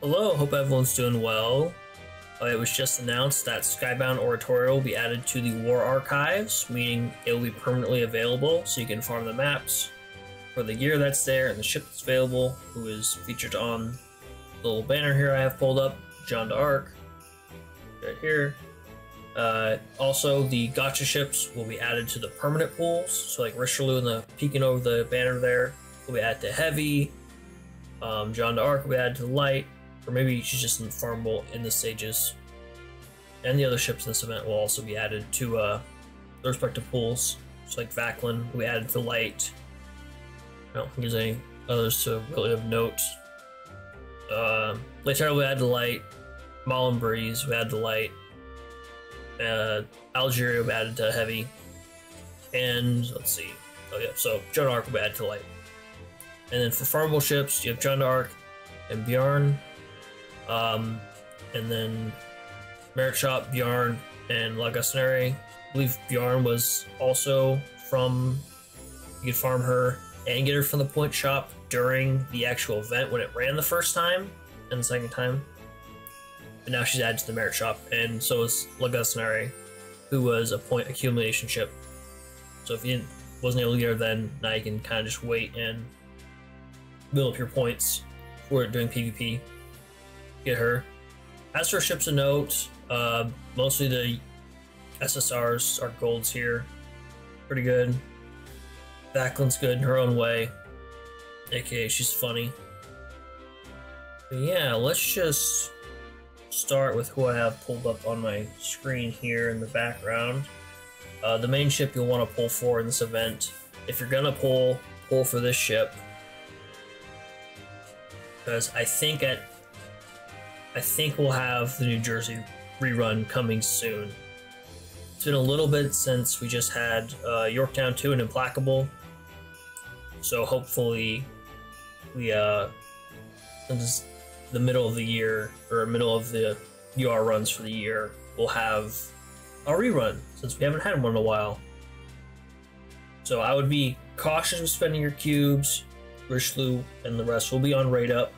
Hello, hope everyone's doing well. Uh, it was just announced that Skybound Oratorio will be added to the War Archives, meaning it will be permanently available so you can farm the maps for the gear that's there and the ship that's available, who is featured on the little banner here I have pulled up, Jeanne d'Arc, right here. Uh, also, the gacha ships will be added to the permanent pools, so like Richelieu and the peeking over the banner there will be added to heavy. Um, Jeanne d'Arc will be added to light, or maybe she's just farmable in the stages. And the other ships in this event will also be added to uh, the respective pools. So like Vauquelin we added the light. I don't think there's any others to really of note. Uh, Later we add the light. Maillé Brézé we add the light. Uh, Algeria we added to heavy. And let's see. Oh yeah, so Joan Arc be added to light. And then for farmable ships, you have Jeanne d'Arc and Béarn. Um, and then Merit Shop, Béarn, and La Galissonnière. I believe Béarn was also from. You could farm her and get her from the point shop during the actual event when it ran the first time and the second time. But now she's added to the Merit Shop, and so is La Galissonnière, who was a point accumulation ship. So if you wasn't able to get her then, now you can kind of just wait and build up your points for doing PvP. Get her. As for ships of note, uh, mostly the SSRs are golds here. Pretty good. Vauquelin's good in her own way. AKA, she's funny. But yeah, let's just start with who I have pulled up on my screen here in the background. Uh, the main ship you'll want to pull for in this event. If you're gonna pull, pull for this ship. Because I think at I think we'll have the New Jersey rerun coming soon. It's been a little bit since we just had uh, Yorktown 2 and Implacable, so hopefully we uh, since the middle of the year or middle of the UR runs for the year, we'll have a rerun since we haven't had one in a while. So I would be cautious with spending your cubes. Richelieu and the rest will be on rate up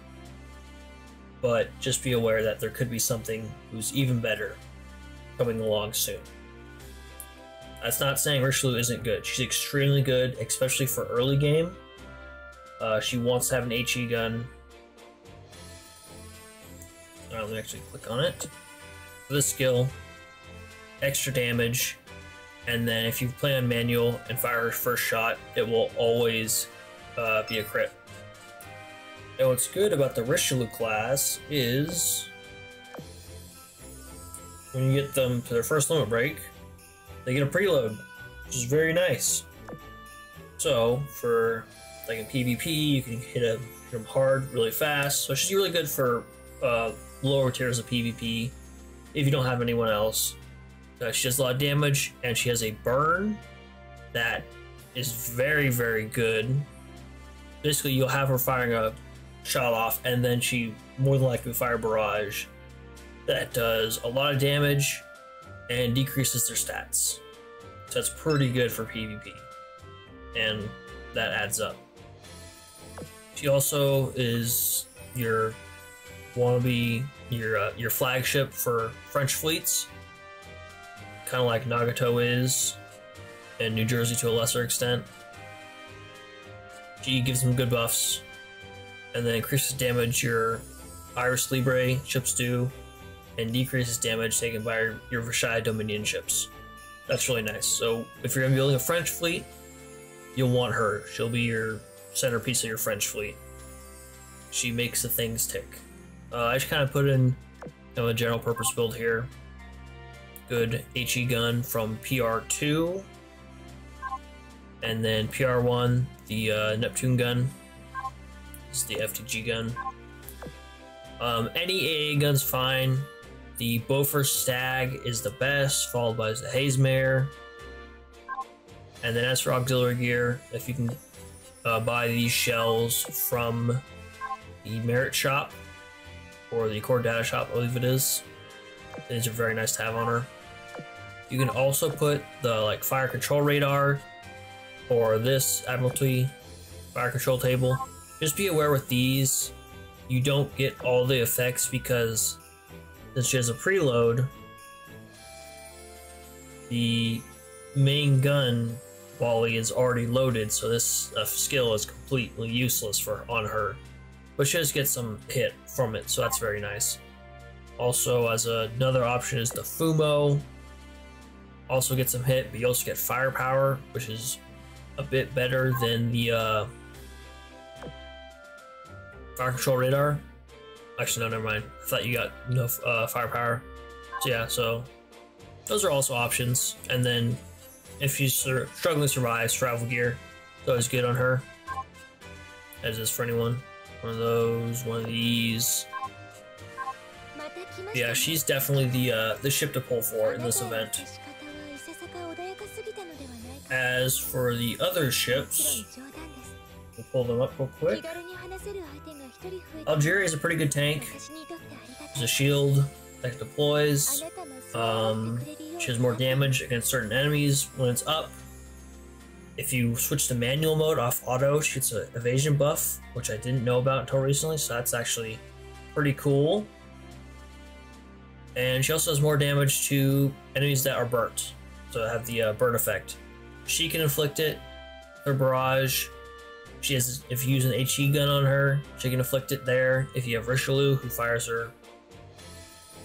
but just be aware that there could be something who's even better coming along soon. That's not saying Richelieu isn't good. She's extremely good, especially for early game. Uh, she wants to have an HE gun. Right, let me actually click on it. This skill, extra damage, and then if you play on manual and fire her first shot, it will always uh, be a crit. And what's good about the Richelieu class is when you get them to their first limit break, they get a preload, which is very nice. So for like in PvP, you can hit, a, hit them hard really fast. So she's really good for uh, lower tiers of PvP if you don't have anyone else. Uh, she does a lot of damage, and she has a burn that is very, very good. Basically, you'll have her firing a shot off, and then she more than likely fire barrage that does a lot of damage and decreases their stats. So that's pretty good for PvP, and that adds up. She also is your wannabe your uh, your flagship for French fleets, kind of like Nagato is, and New Jersey to a lesser extent. She gives them good buffs, and then increases damage your Iris Libre ships do, and decreases damage taken by your, your Vichya Dominion ships. That's really nice. So if you're gonna be building a French fleet, you'll want her. She'll be your centerpiece of your French fleet. She makes the things tick. Uh, I just kind of put in you know, a general purpose build here. Good HE gun from PR2. And then PR1, the uh, Neptune gun is the FTG gun. Um, any AA gun's fine. The Bofors STAAG is the best, followed by the Hazemeyer. And then as for auxiliary gear, if you can uh, buy these shells from the Merit Shop or the Core Data Shop, I believe it is. These are very nice to have on her. You can also put the like fire control radar or this Admiralty fire control table just be aware with these, you don't get all the effects because since she has a preload, the main gun volley is already loaded, so this uh, skill is completely useless for on her. But she does get some hit from it, so that's very nice. Also, as a, another option is the Fumo. Also get some hit, but you also get firepower, which is a bit better than the uh, fire control radar. Actually, no, never mind. I thought you got no uh, firepower. So yeah, so those are also options. And then if she's struggling to survive, travel gear is always good on her. As is for anyone. One of those, one of these. Yeah, she's definitely the uh, the ship to pull for in this event. As for the other ships, we'll pull them up real quick. Algeria is a pretty good tank. There's a shield that deploys. Um, she has more damage against certain enemies when it's up. If you switch to manual mode off auto, she gets an evasion buff, which I didn't know about until recently, so that's actually pretty cool. And she also has more damage to enemies that are burnt, so have the uh, burn effect. She can inflict it. Her barrage. She has, if you use an HE gun on her, she can inflict it there. If you have Richelieu, who fires her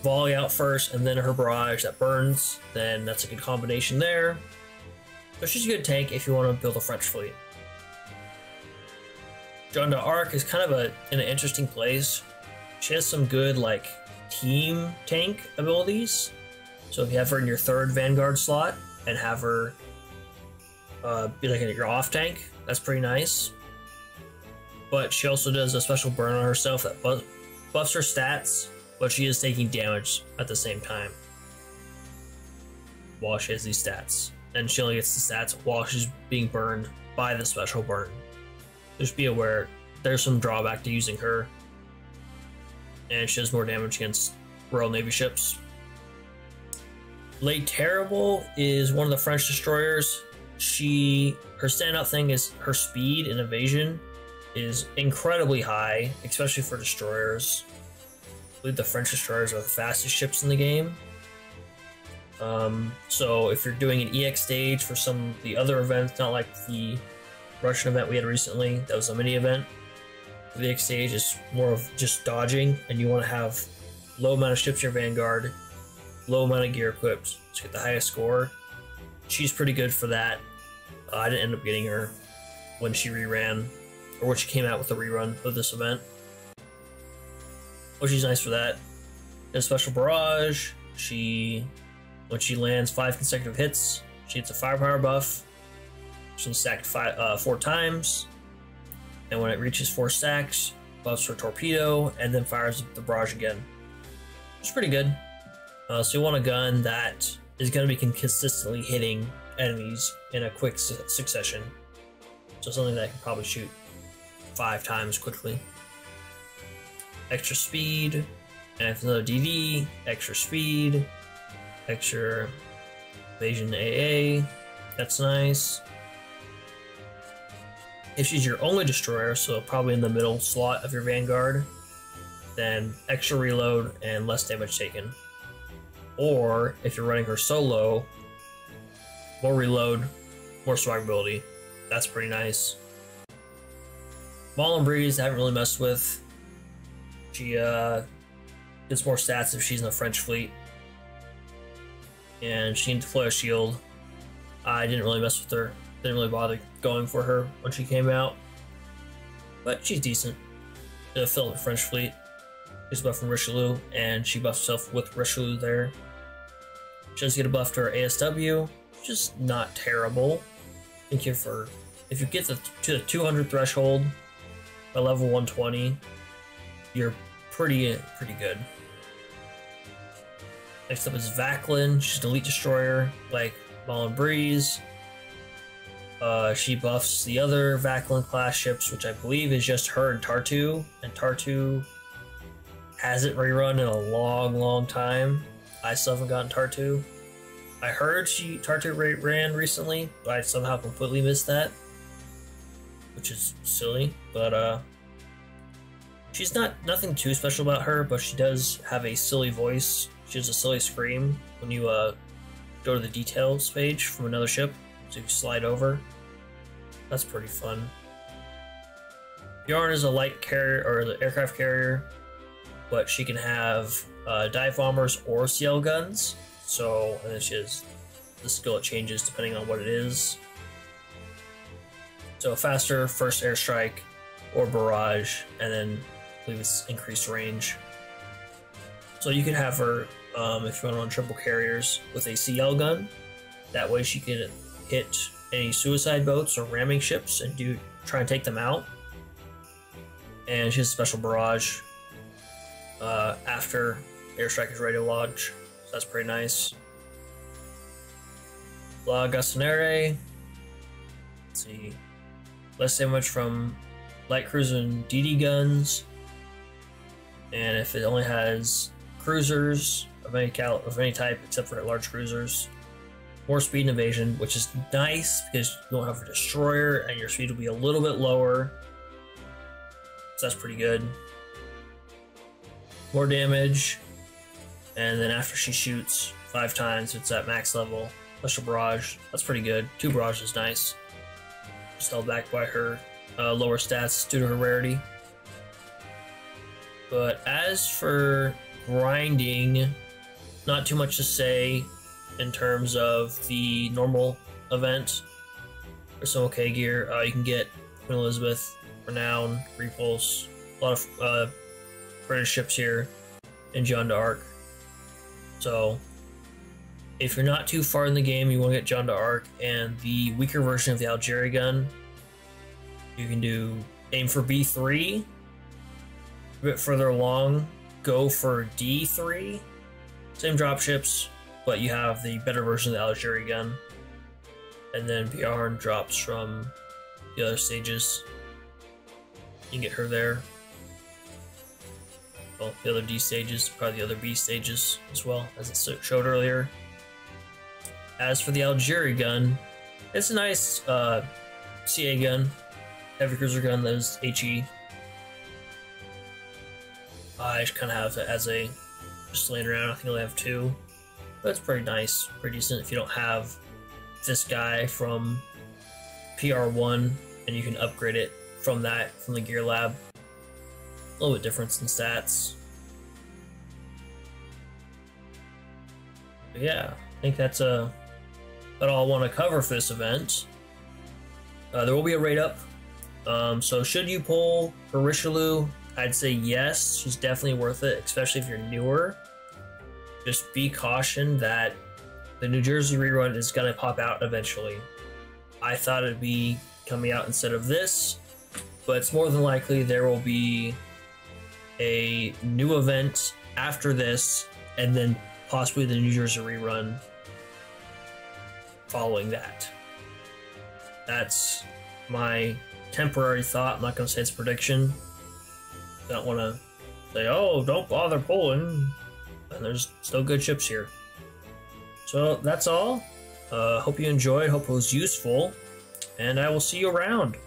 volley out first and then her barrage that burns, then that's a good combination there. But she's a good tank if you want to build a French fleet. Jeanne d'Arc is kind of a in an interesting place. She has some good like team tank abilities. So if you have her in your third Vanguard slot and have her uh, be like your off tank. That's pretty nice. But she also does a special burn on herself that buffs her stats, but she is taking damage at the same time while she has these stats. And she only gets the stats while she's being burned by the special burn. Just be aware, there's some drawback to using her. And she does more damage against Royal Navy ships. Le Terrible is one of the French destroyers she her standout thing is her speed and evasion is incredibly high, especially for destroyers. I believe the French destroyers are the fastest ships in the game. Um, so if you're doing an EX stage for some of the other events, not like the Russian event we had recently, that was a mini event. The EX stage is more of just dodging, and you want to have low amount of ships in your vanguard, low amount of gear equipped to get the highest score. She's pretty good for that. Uh, I didn't end up getting her when she reran, or when she came out with a rerun of this event. Oh, she's nice for that. a special barrage. She, when she lands five consecutive hits, she gets a firepower buff. She's stacked five, uh, four times, and when it reaches four stacks, buffs her torpedo, and then fires the barrage again. It's pretty good. Uh, so you want a gun that is going to be consistently hitting enemies in a quick su succession. So something that can probably shoot five times quickly. Extra speed, and another DD, extra speed, extra evasion AA, that's nice. If she's your only destroyer, so probably in the middle slot of your vanguard, then extra reload and less damage taken. Or if you're running her solo, more reload, more survivability. That's pretty nice. Maillé Brézé, I haven't really messed with. She uh, gets more stats if she's in the French fleet. And she can deploy a shield. I didn't really mess with her. Didn't really bother going for her when she came out. But she's decent. To fill the French fleet. She's buffed from Richelieu, and she buffs herself with Richelieu there. She does get a buff to her ASW, just not terrible. Thank you for if you get to, to the 200 threshold by level 120, you're pretty pretty good. Next up is Vauquelin. She's an elite destroyer, like Maillé Brézé. Uh, she buffs the other Vauquelin class ships, which I believe is just her and Tartu. And Tartu hasn't rerun in a long, long time. I still haven't gotten Tartu. I heard she Tartu ran recently, but I somehow completely missed that, which is silly. But uh, she's not nothing too special about her, but she does have a silly voice. She has a silly scream when you uh, go to the details page from another ship. So you slide over. That's pretty fun. Béarn is a light carrier or the aircraft carrier, but she can have uh, dive bombers or CL guns. So and then she has the skill it changes depending on what it is. So faster first airstrike or barrage, and then I believe it's increased range. So you could have her um, if you want run triple carriers with a CL gun. That way she can hit any suicide boats or ramming ships and do try and take them out. And she has a special barrage uh, after airstrike is ready to launch. So that's pretty nice. La Galissonnière. Let's see. Less damage from light cruiser and DD guns. And if it only has cruisers of any cal of any type except for large cruisers, more speed and evasion, which is nice because you don't have a destroyer and your speed will be a little bit lower. So that's pretty good. More damage, and then after she shoots five times, it's at max level. Special barrage, that's pretty good. Two barrage is nice. Just held back by her uh, lower stats due to her rarity. But as for grinding, not too much to say in terms of the normal event. There's some okay gear. Uh, you can get Queen Elizabeth, Renown, Repulse, a lot of uh, British ships here, and Jeanne d'Arc. So, if you're not too far in the game, you want to get Jeanne d'Arc and the weaker version of the Algérie gun. You can do aim for B3. A bit further along, go for D3. Same dropships, but you have the better version of the Algérie gun. And then Béarn drops from the other stages. You can get her there. Well, the other D stages, probably the other B stages as well, as it showed earlier. As for the Algérie gun, it's a nice uh, CA gun, heavy cruiser gun that is HE. I kind of have it as a just laying around. I think I only have two. But it's pretty nice, pretty decent if you don't have this guy from PR1 and you can upgrade it from that, from the Gear Lab. A little bit difference in stats. But yeah, I think that's uh, about all I want to cover for this event. Uh, there will be a rate up. Um, so should you pull for Richelieu, I'd say yes, she's definitely worth it, especially if you're newer just be cautioned that the New Jersey rerun is going to pop out eventually. I thought it'd be coming out instead of this, but it's more than likely there will be a new event after this, and then possibly the New Jersey rerun following that. That's my temporary thought. I'm not going to say it's prediction. Don't want to say, oh, don't bother pulling and there's still good ships here. So that's all. Uh, hope you enjoyed. Hope it was useful, and I will see you around.